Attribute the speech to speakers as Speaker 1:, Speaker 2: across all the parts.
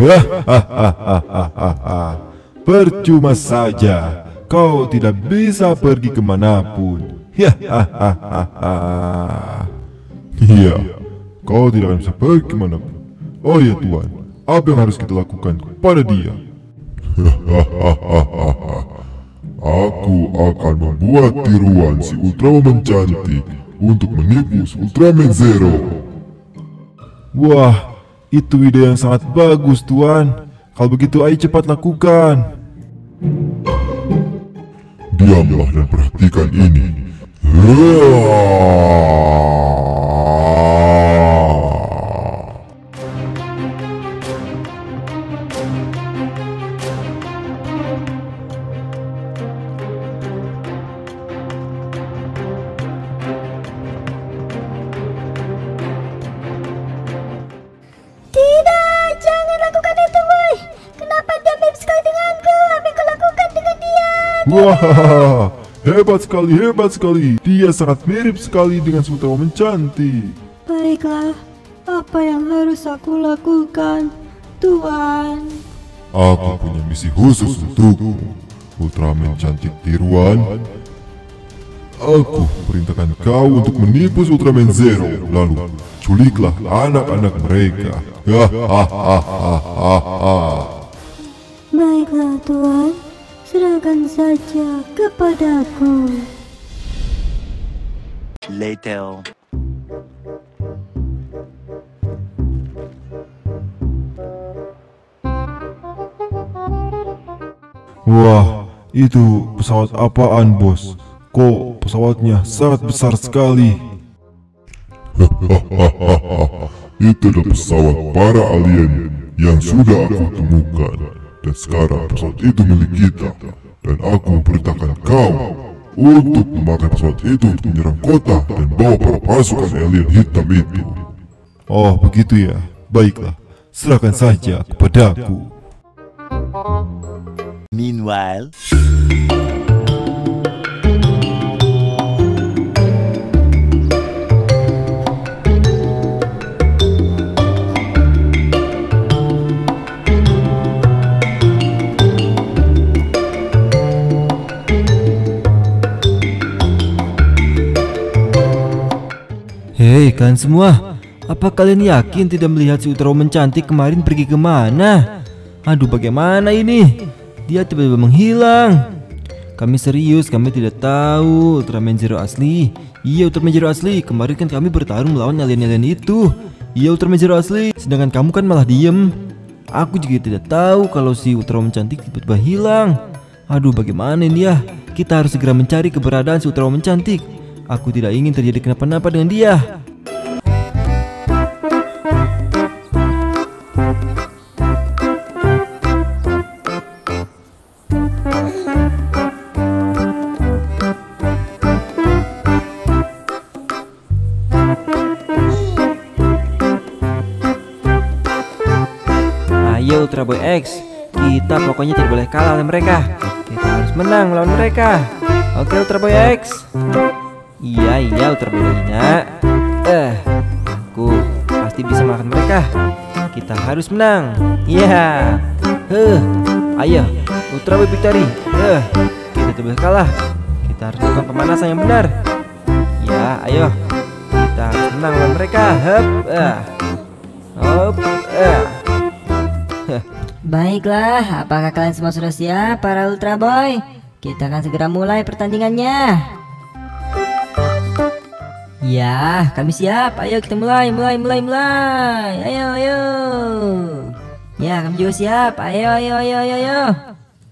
Speaker 1: Hahaha. Percuma saja, kau tidak bisa pergi ke mana pun. Hahaha. Iya, kau tidak akan bisa pergi ke mana pun. Oh ya Tuhan, apa yang harus kita lakukan kepada dia? Aku akan membuat tiruan si Ultraman cantik untuk menipu si Ultraman Zero. Wah, itu ide yang sangat bagus Tuan. Kalau begitu ayo cepat lakukan. Diamlah dan perhatikan ini.
Speaker 2: Tidak,
Speaker 1: Wah, hebat sekali, hebat sekali. Dia sangat mirip sekali dengan Ultraman cantik.
Speaker 2: Baiklah, apa yang harus aku lakukan, Tuan?
Speaker 1: Aku punya misi khusus untukmu, Ultraman cantik tiruan. Aku perintahkan kau untuk menipu Ultraman Zero, lalu culiklah anak-anak mereka. Hahaha.
Speaker 2: Baiklah, Tuan. Serahkan saja kepadaku.
Speaker 3: Later.
Speaker 1: Wah, itu pesawat apaan, bos? Kok pesawatnya sangat besar sekali? itu adalah pesawat para alien yang sudah aku temukan. Dan sekarang pesawat itu milik kita. Dan aku memperintahkan kau untuk memakai pesawat itu untuk menyerang kota dan bawa para pasukan alien hitam itu. Oh, begitu ya. Baiklah, serahkan saja kepadaku.
Speaker 3: Meanwhile.
Speaker 4: Kalian semua, apa kalian yakin tidak melihat si Ultraman cantik kemarin pergi ke mana? Aduh bagaimana ini? Dia tiba-tiba menghilang. Kami serius, kami tidak tahu Ultraman Zero asli. Iya Ultraman Zero asli, kemarin kan kami bertarung melawan alien-alien itu. Iya Ultraman Zero asli, sedangkan kamu kan malah diem. Aku juga tidak tahu kalau si Ultraman cantik tiba-tiba hilang. Aduh bagaimana ini ya? Kita harus segera mencari keberadaan si Ultraman cantik. Aku tidak ingin terjadi kenapa-napa dengan dia. Ayo Ultra Boy X, kita pokoknya tidak boleh kalah oleh mereka. Kita harus menang melawan mereka. Oke Ultra Boy X. Iya iya Ultra Boy Lina. Eh, aku pasti bisa makan mereka. Kita harus menang. Iya. Huh. Ayo Ultra Boy Victory. Eh, kita tidak boleh kalah. Kita harus melakukan pemanasan yang benar. Ya, ayo. Kita harus menang melawan mereka. Hup. Eh. Hop. Eh.
Speaker 5: Baiklah, apakah kalian semua sudah siap para Ultra Boy? Kita akan segera mulai pertandingannya. Ya, kami siap. Ayo kita mulai, mulai, mulai, mulai. Ayo, ayo. Ya, kami juga siap. Ayo, ayo, ayo, ayo, ayo.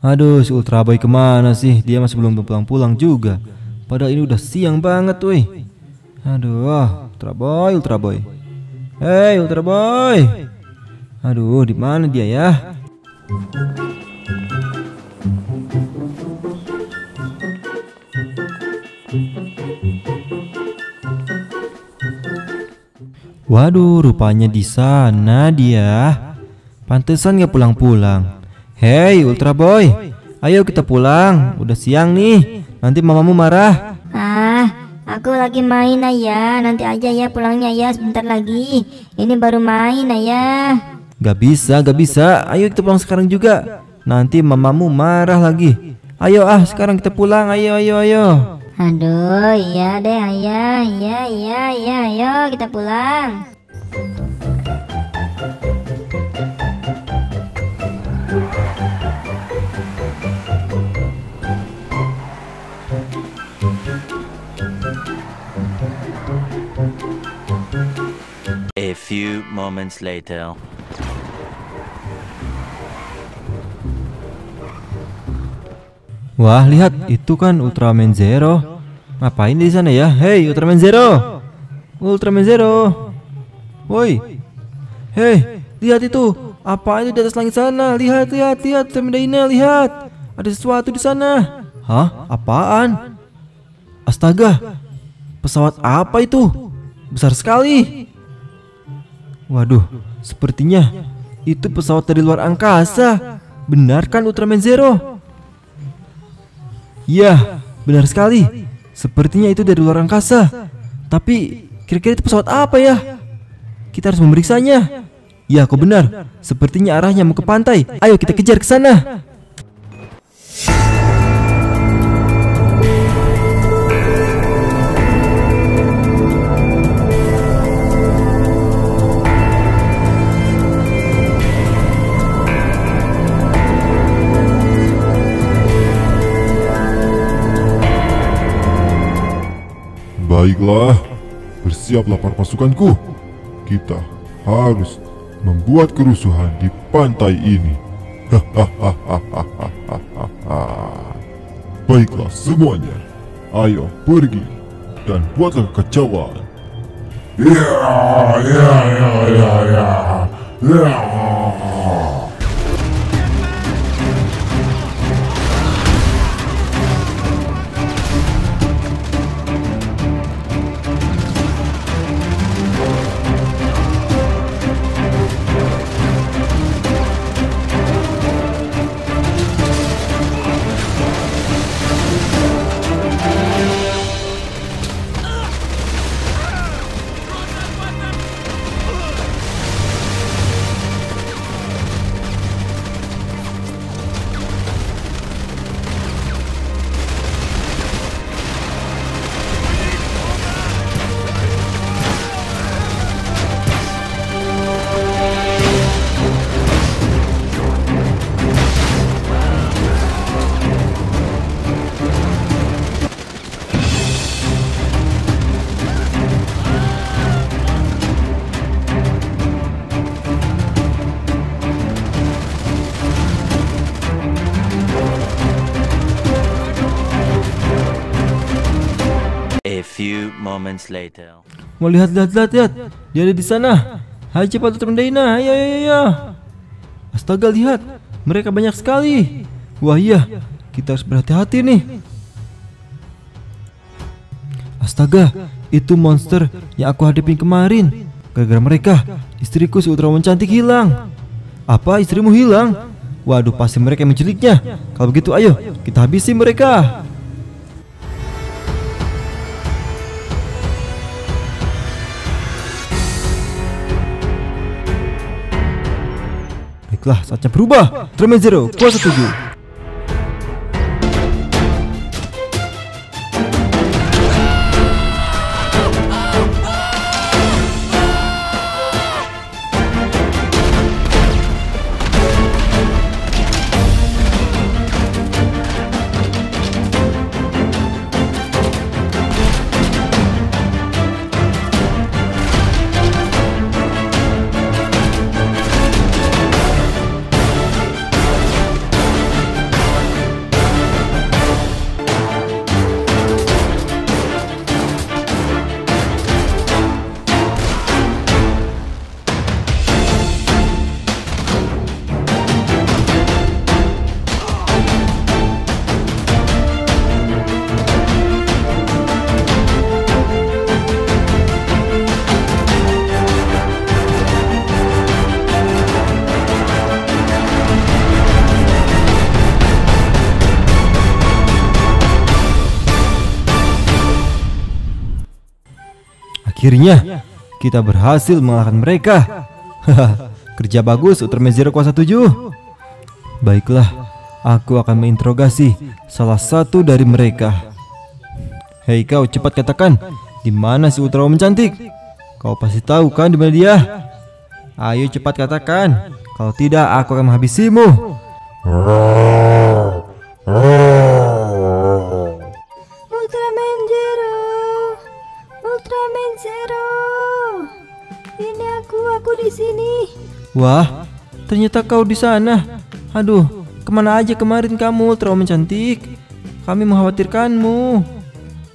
Speaker 4: Aduh, si Ultra Boy ke mana sih? Dia masih belum pulang-pulang juga. Padahal ini udah siang banget, woi. Aduh, Ultra Boy, Ultra Boy. Hei, Ultra Boy. Aduh, di mana dia ya? Waduh, rupanya di sana dia. Pantesan nggak pulang-pulang. Hei, Ultra Boy, ayo kita pulang. Udah siang nih. Nanti mamamu marah.
Speaker 2: Ah, Aku lagi main ayah, nanti aja ya pulangnya ya sebentar lagi. Ini baru main ayah.
Speaker 4: Gak bisa, gak bisa. Ayo kita pulang sekarang juga. Nanti mamamu marah lagi. Ayo ah, sekarang kita pulang. Ayo, ayo, ayo.
Speaker 2: Aduh, iya deh ayah, iya iya iya, ayo kita pulang.
Speaker 3: A few moments later.
Speaker 4: Wah, lihat itu kan Ultraman Zero. Ngapain di sana ya? Hey, Ultraman Zero. Ultraman Zero. Woi. Hei, lihat itu. Apa itu di atas langit sana? Lihat, lihat, lihat, Ultraman lihat. Ada sesuatu di sana. Hah? Apaan? Astaga. Pesawat apa itu? Besar sekali. Waduh, sepertinya itu pesawat dari luar angkasa. Benar kan Ultraman Zero? Ya, benar sekali. Sepertinya itu dari luar angkasa. Tapi kira-kira itu pesawat apa ya? Kita harus memeriksanya. Ya, kau benar. Sepertinya arahnya mau ke pantai. Ayo kita kejar ke sana.
Speaker 1: Baiklah, bersiaplah para pasukanku. Kita harus membuat kerusuhan di pantai ini. Baiklah semuanya, ayo pergi dan buatlah kekacauan. Ya, ya, ya, ya, ya, ya.
Speaker 3: Moments later.
Speaker 4: Mau lihat, lihat, lihat, lihat. Dia ada di sana. Hai cepat Ultraman Dina. Ayo, ayo, ayo. Astaga, lihat. Mereka banyak sekali. Wah iya, kita harus berhati-hati nih. Astaga, itu monster yang aku hadapin kemarin. Gara-gara mereka, istriku si Ultraman cantik hilang. Apa istrimu hilang? Waduh, pasti mereka yang menculiknya. Kalau begitu, ayo kita habisi mereka. Baiklah, saatnya berubah. Ultraman Zero, kuasa tujuh. Akhirnya kita berhasil mengalahkan mereka. Kerja bagus Ultraman Zero kuasa 7. Baiklah, aku akan menginterogasi salah satu dari mereka. Hei kau, cepat katakan, di mana si Ultraman cantik? Kau pasti tahu kan di mana dia? Ayo cepat katakan. Kalau tidak, aku akan menghabisimu. Wah, ternyata kau di sana. Aduh, ke mana aja kemarin kamu terlalu cantik? Kami mengkhawatirkanmu.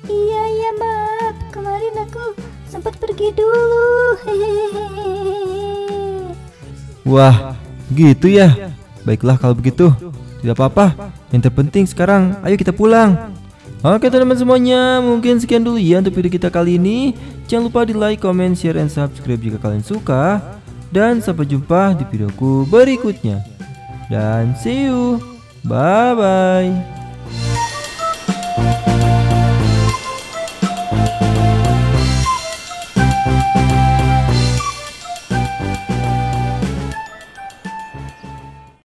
Speaker 2: Iya, iya, maaf. Kemarin aku sempat pergi dulu. Hehehe.
Speaker 4: Wah, gitu ya. Baiklah kalau begitu. Tidak apa-apa. Yang terpenting sekarang, ayo kita pulang. Oke teman-teman semuanya, mungkin sekian dulu ya untuk video kita kali ini. Jangan lupa di like, comment, share, and subscribe jika kalian suka. Dan sampai jumpa di videoku berikutnya. Dan see you. Bye-bye.